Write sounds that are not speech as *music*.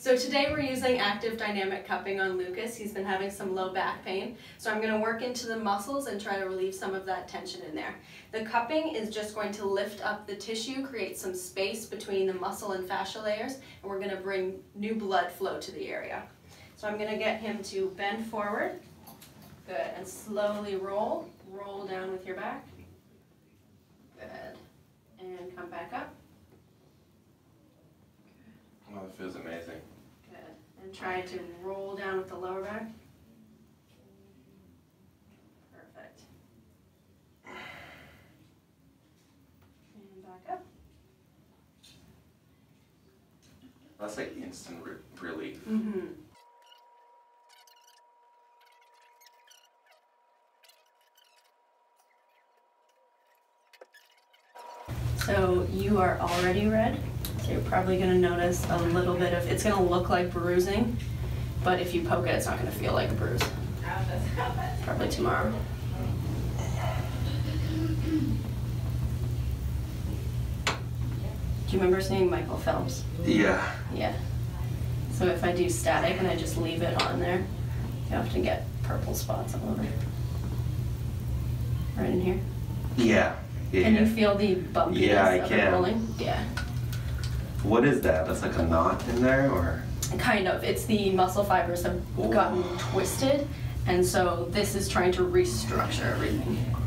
So today we're using active dynamic cupping on Lucas. He's been having some low back pain. So I'm gonna work into the muscles and try to relieve some of that tension in there. The cupping is just going to lift up the tissue, create some space between the muscle and fascia layers, and we're gonna bring new blood flow to the area. So I'm gonna get him to bend forward. Good, and slowly roll. Roll down with your back. Good. And come back up. That feels amazing. Good. And try to roll down with the lower back. Perfect. And back up. That's like instant re- relief. Mm-hmm. So you are already red, you're probably gonna notice a little bit of, it's gonna look like bruising, but if you poke it, it's not gonna feel like a bruise. Probably tomorrow. Do you remember seeing Michael Phelps? Yeah. Yeah. So if I do static and I just leave it on there, you often get purple spots all over. Right in here. Yeah. Yeah. Can you feel the bumpiness Yeah, I of it can. rolling? Yeah. What is that? That's like a knot in there, or? Kind of. It's the muscle fibers have Ooh. gotten twisted, and so this is trying to restructure everything. *laughs*